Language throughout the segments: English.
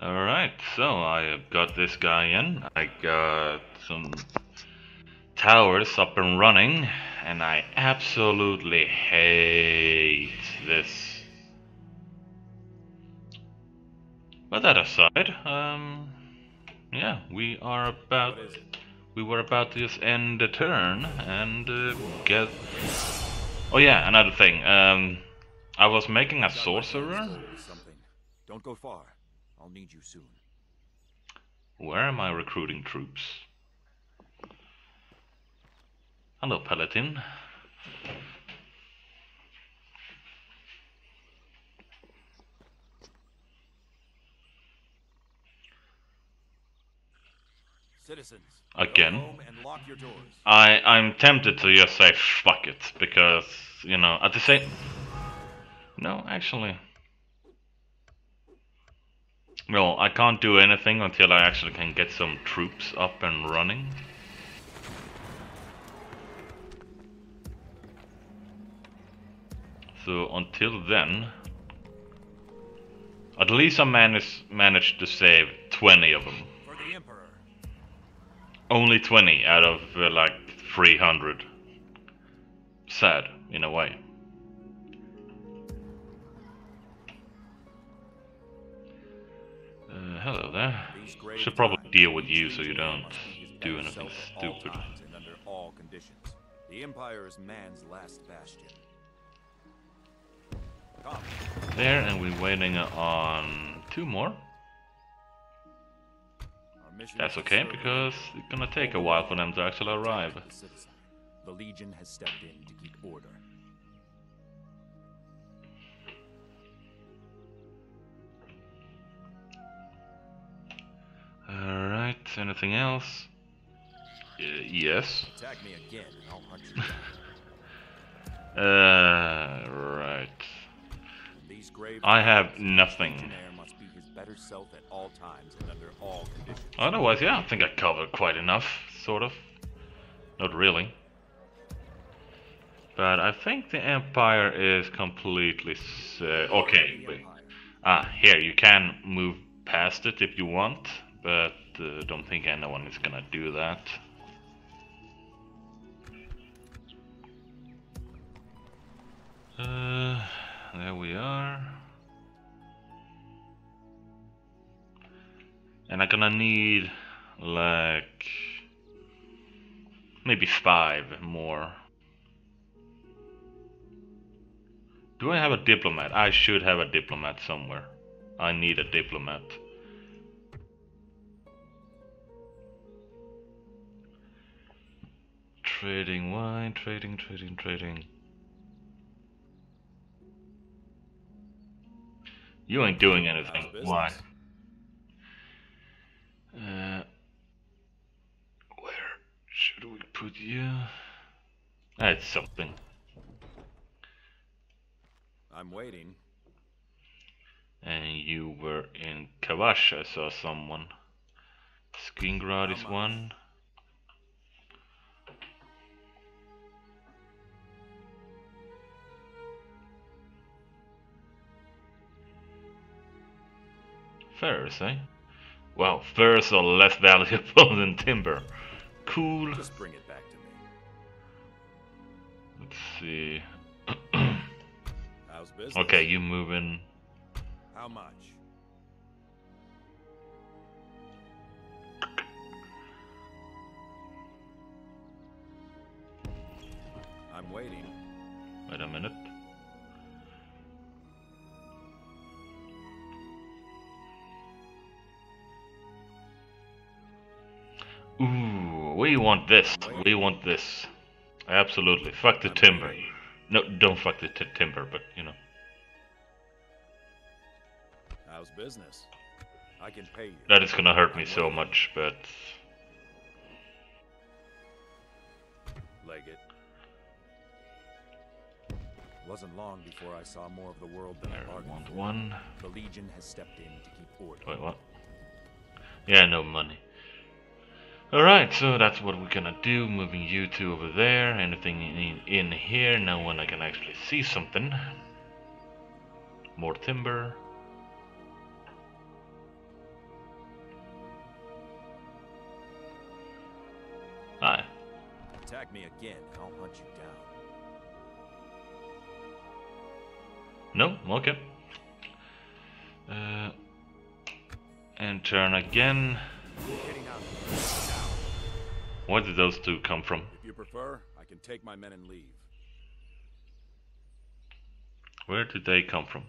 Alright, so I have got this guy in. I got some towers up and running, and I absolutely hate this. But that aside, um, yeah, we are about, we were about to just end the turn and uh, get. Oh yeah, another thing. Um, I was making a sorcerer. Don't go far. I'll need you soon. Where am I recruiting troops? Hello, Paladin. Citizens, Again. lock your doors. I I'm tempted to just say fuck it because you know at the same. No, actually. Well, I can't do anything until I actually can get some troops up and running. So until then, at least I managed managed to save 20 of them. For the Emperor. Only 20 out of uh, like 300. Sad, in a way. Hello there. Should probably deal with you so you don't do anything stupid. Under all conditions. The Empire is man's last bastion. There, and we're waiting on two more. That's okay, because it's gonna take a while for them to actually arrive. The Legion has stepped in to keep order. Anything else? Uh, yes. Attack me again, and I'll hunt you down. Uh, right. I have nothing. Legionnaire must be his better self at all times and under all conditions. Otherwise, yeah, I think I covered quite enough, sort of. Not really. But I think the Empire is completely... Uh, okay, wait. Ah, here, you can move past it if you want, but uh, don't think anyone is gonna do that. Uh, there we are. And I'm gonna need like maybe five more. Do I have a diplomat? I should have a diplomat somewhere. I need a diplomat. Trading wine, trading, trading, trading. You ain't doing anything. Why? Uh, where should we put you? That's something. I'm waiting. And you were in Kvatch, I saw someone. Skingrad is one. Furs, eh? Wow, furs are less valuable than timber. Cool. Just bring it back to me. Let's see. How's business? okay, you moving. How much? We want this. We want this. Absolutely. Fuck the timber. No, don't fuck the t timber, but you know. How's business? I can pay you. That is gonna hurt me so much, but. Leg it. Wasn't long before I saw more of the world than I I bargained want one. The Legion has stepped in to keep order. Wait, what? Yeah, no money. Alright, so that's what we're gonna do, moving you two over there, anything in, in here, now when I can actually see something. More timber. Hi. Attack me again, I'll hunt you down. No? Okay. Uh, and turn again. Getting out. Now, Where did those two come from? if you prefer, I can take my men and leave. Where did they come from?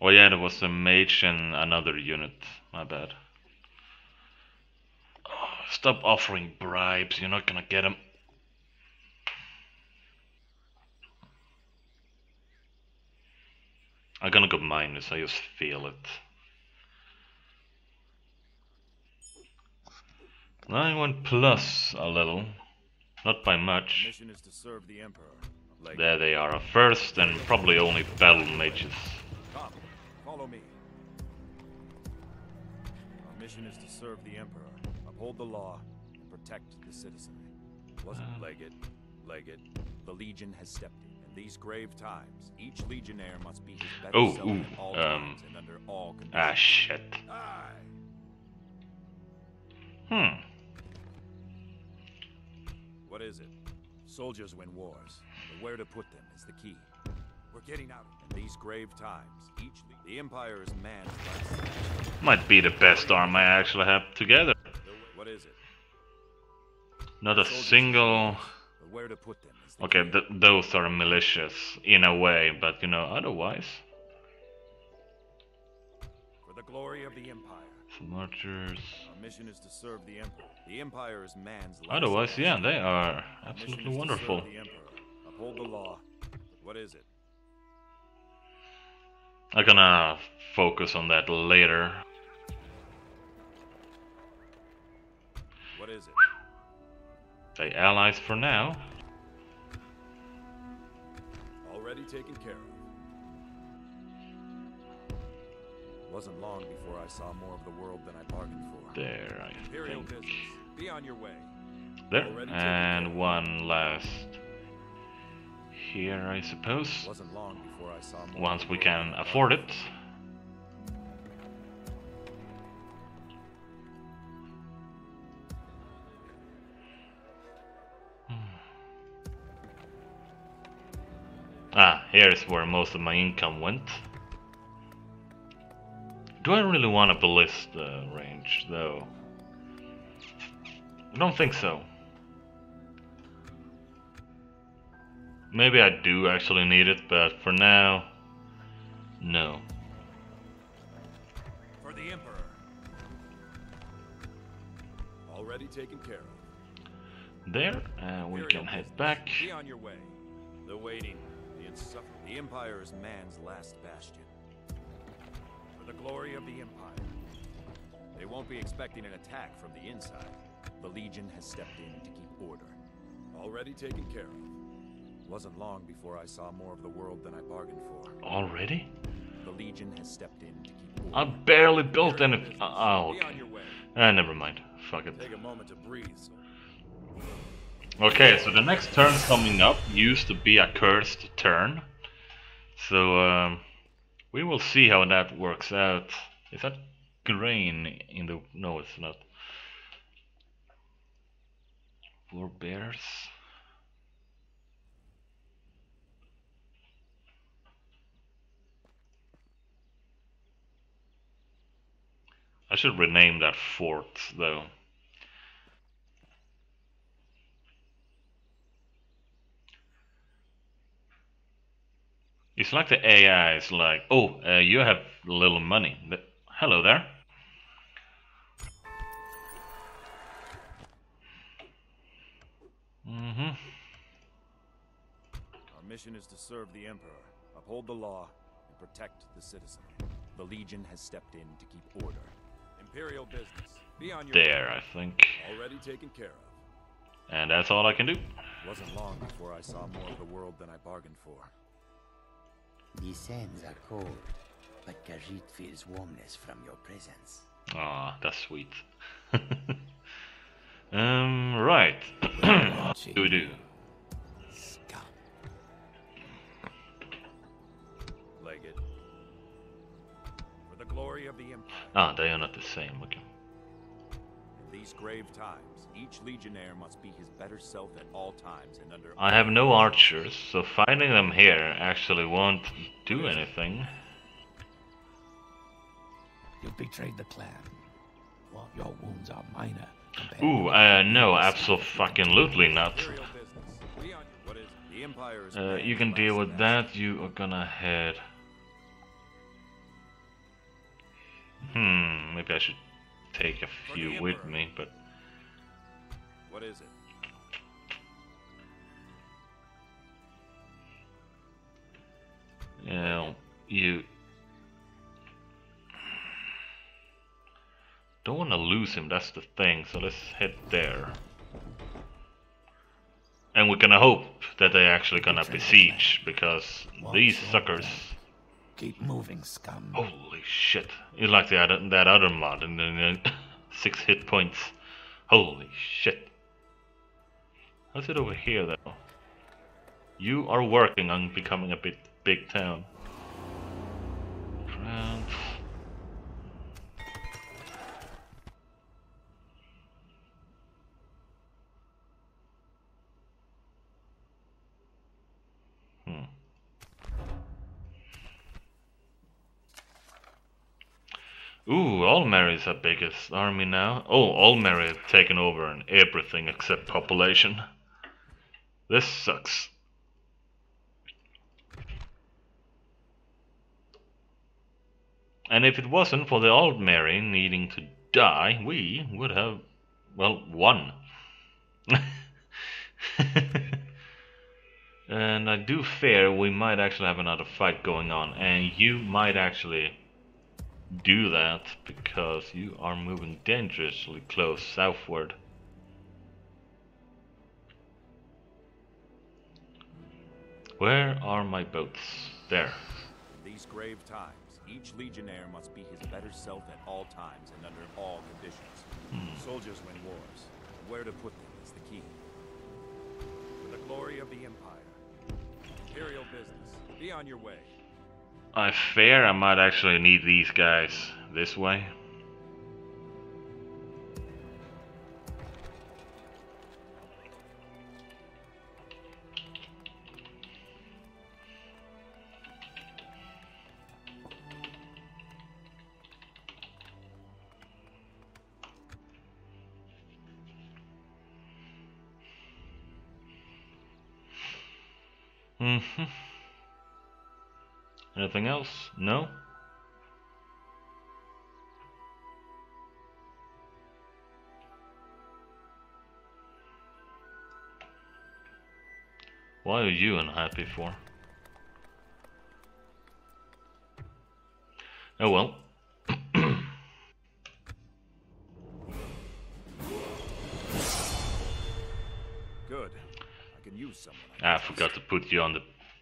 Oh yeah, there was a mage and another unit. My bad. Oh, stop offering bribes. You're not gonna get them. I'm gonna go minus. I just feel it. I went plus a little. Not by much. mission is to serve the Emperor. Like, There they are, a first and probably only battle mages. come, follow me. Our mission is to serve the Emperor, uphold the law, and protect the citizenry. Wasn't Uh. Legate, Legate. The Legion has stepped in, and these grave times, each Legionnaire must be his best Oh, self ooh, at all um, times and under all conditions. Ah, shit. Aye. Hmm. What is it? Soldiers win wars, but where to put them is the key. We're getting out in these grave times. Each the Empire is manned by Might be the best arm I actually have together. What is it? Not a single... But where to put them is the Okay, th those are malicious in a way, but you know, otherwise... For the glory of the Empire. Marchers... Our mission is to serve the Emperor. The Empire is man's last Otherwise, yeah, they are absolutely wonderful. the Emperor, uphold the law. What is it? I'm gonna focus on that later. What is it? They allies for now. Already taken care of. Wasn't long before I saw more of the world than I bargained for. There, I Imperial think. business. Be on your way. There, and one last here, I suppose. Wasn't long before I Once we can afford it. Ah, here's where most of my income went. Do I really want a ballista range, though? I don't think so. Maybe I do actually need it, but for now, no. For the Emperor. Already taken care of. There, uh, we Imperial can head back. Be on your way. The waiting, the insufferable. The Empire is man's last bastion. For the glory of the Empire. They won't be expecting an attack from the inside. The Legion has stepped in to keep order. Already taken care of. Wasn't long before I saw more of the world than I bargained for. Already? The Legion has stepped in to keep order. I barely built Imperial any. Uh, oh, okay. on your way. Ah, never mind. Fuck it. Take a moment to breathe. Okay, so the next turn coming up used to be a cursed turn. So, um, we will see how that works out. Is that grain in the. No, it's not. Forebears. I should rename that fort though. It's like the AI is like, oh, uh, you have little money. Th- Hello there. Mm-hmm. Our mission is to serve the Emperor, uphold the law, and protect the citizen. The Legion has stepped in to keep order. Imperial business. Be on your There, I think. Already taken care of. And that's all I can do. It Wasn't long before I saw more of the world than I bargained for. The sands are cold, but Khajiit feels warmness from your presence. Aw, that's sweet. um, right. what do we do? Scum. Legate. For the glory of the Empire. Ah, they are not the same. Okay. These grave times, each legionnaire must be his better self at all times and under. I have no archers, so finding them here actually won't do anything. You betrayed the clan. Well, your wounds are minor. compared Ooh, to uh, no, absolutely not. Imperial business. We on what is it? the Empire is Uh, you can deal with that, you are gonna head... Hmm, maybe I should take a few with me, but... What is it? You know, you don't want to lose him. That's the thing. So let's head there, and we're gonna hope that they're actually gonna besiege because these suckers. Keep moving, scum. Holy shit! It's like the other, that other mod, and then six hit points. Holy shit! How's it over here though? You are working on becoming a bit big town. Our biggest army now. Oh, Aldmeri have taken over and everything except population. This sucks. And if it wasn't for the Aldmeri needing to die, we would have, well, won. and I do fear we might actually have another fight going on, and you might actually do that because you are moving dangerously close southward. Where are my boats? There. In these grave times, each legionnaire must be his better self at all times and under all conditions. Hmm. Soldiers win wars. Where to put them is the key. For the glory of the Empire. Imperial business. Be on your way. I fear I might actually need these guys this way. No? Why are you unhappy for? Oh well. Good. I can use someone. Ah, I forgot to put you on the...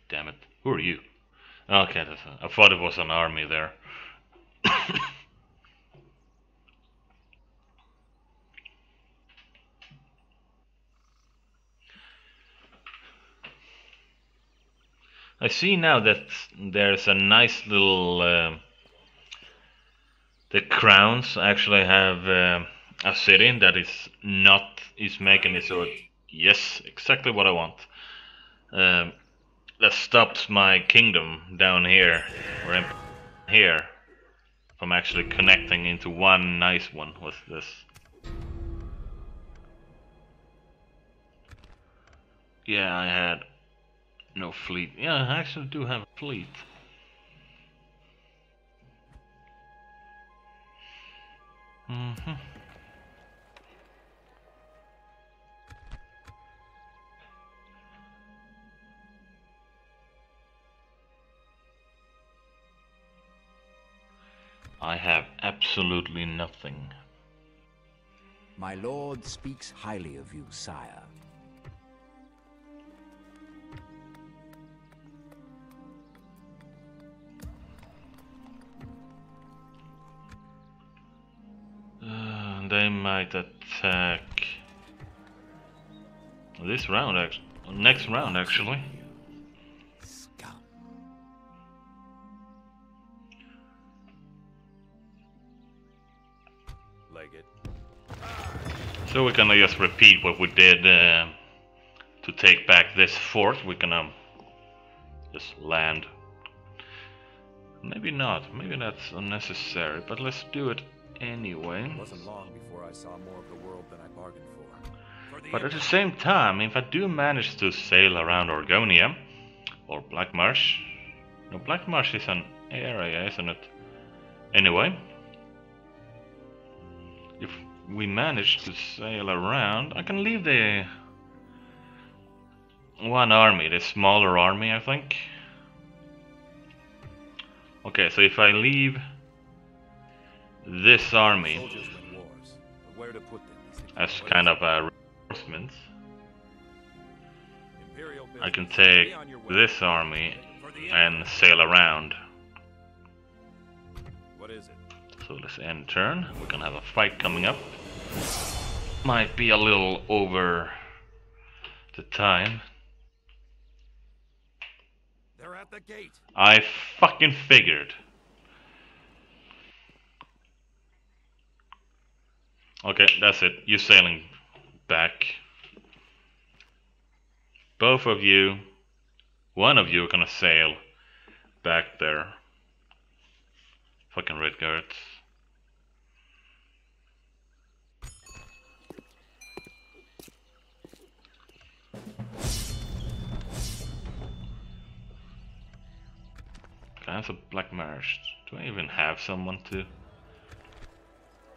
Damn it. Who are you? Okay, I thought it was an army there. I see now that there's a nice little... Uh, the crowns actually have uh, a city that is not... is making it so... Yes, exactly what I want. Um, that stops my kingdom down here, or here, from actually connecting into one nice one with this. Yeah, I had no fleet. Yeah, I actually do have a fleet. Mm-hmm. I have absolutely nothing. My lord speaks highly of you, sire. Uh, they might attack this round, actually. Next round, actually. So we're gonna just repeat what we did uh, to take back this fort. We're gonna just land. Maybe not. Maybe that's unnecessary. But let's do it anyway. It wasn't long before I saw more of the world than I bargained for. For But at the same time, if I do manage to sail around Argonia or Black Marsh, no, Black Marsh is an area, isn't it? Anyway, if we managed to sail around, I can leave the one army, the smaller army, I think. Okay, so if I leave this army wars, but where to put them is the key as kind of a reinforcement, I can take Be on your way. this army and sail around. So let's end turn. We're gonna have a fight coming up. Might be a little over the time. They're at the gate. I fucking figured. Okay, that's it. You're sailing back. Both of you, one of you are gonna sail back there. Fucking red guards. Clans of Black Marsh. Do I even have someone to?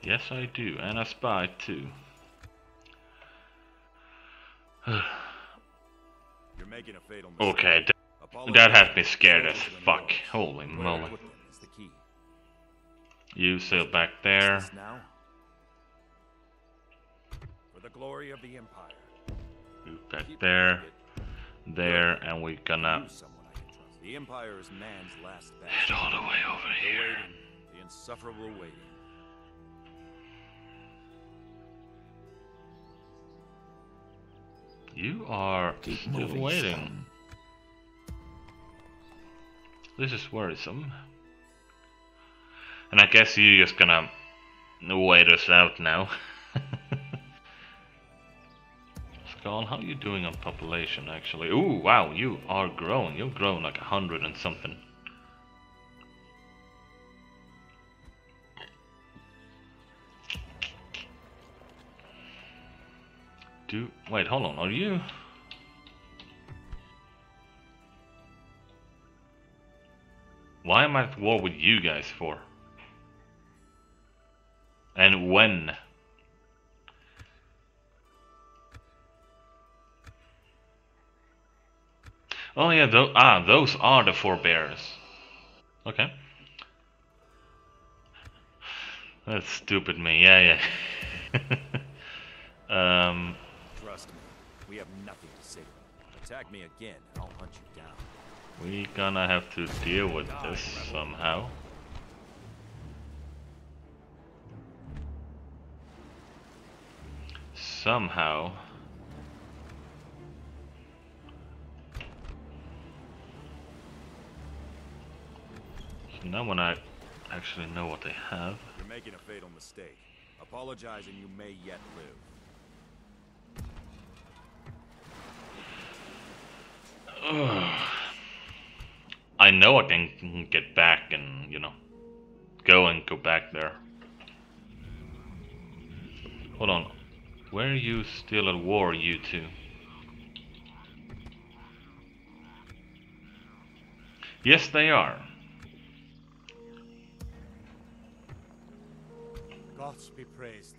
Yes, I do, and a spy too. You're making a fatal mistake. okay, that has to me scared as fuck. Holy moly. You sail back there. now? For the glory of the Empire. You back Keep there, it. there, and we're gonna Use someone I can trust. The Empire is man's last head all the way over The here. waiting, the insufferable waiting. You are Keep still moving, waiting. son. This is worrisome. And I guess you're just gonna wait us out now. Skull, how are you doing on population actually? Ooh, wow, you are growing. You've grown like a hundred and something. Do wait, hold on, are you? Why am I at war with you guys for? When? Oh yeah, tho ah, those are the Forebears. Okay. That's stupid me, yeah, yeah. um, Trust me, we have nothing to say. Attack me again, and I'll hunt you down. we gonna have to deal with this somehow. Somehow. So now when I actually know what they have. You're making a fatal mistake. Apologize and you may yet live. I know I can get back and, you know, go and go back there. Hold on. Where are you still at war, you two? Yes, they are. Gods be praised.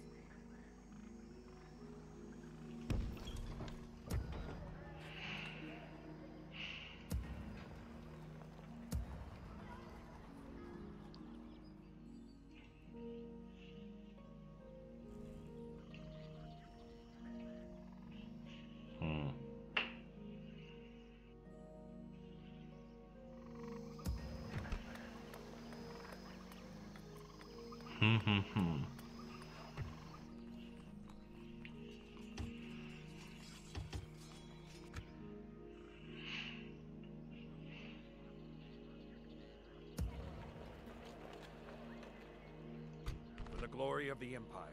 glory of the Empire.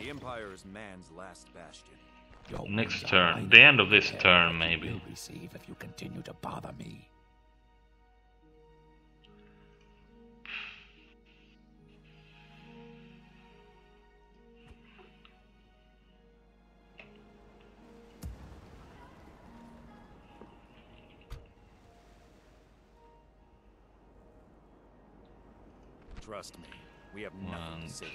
The Empire is man's last bastion. Your Next turn. The end of this turn, maybe. You'll receive if you continue to bother me. Trust me, we have nothing to say.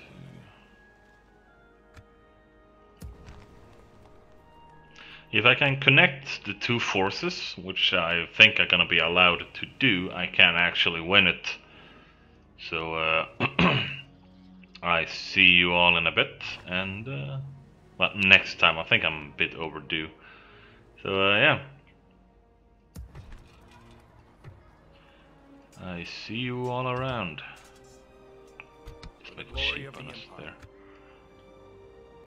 If I can connect the two forces, which I think I'm gonna be allowed to do, I can actually win it. So, uh, I see you all in a bit, and, uh, well, next time. I think I'm a bit overdue. So, uh, yeah. I see you all around. Glory of the Empire. there.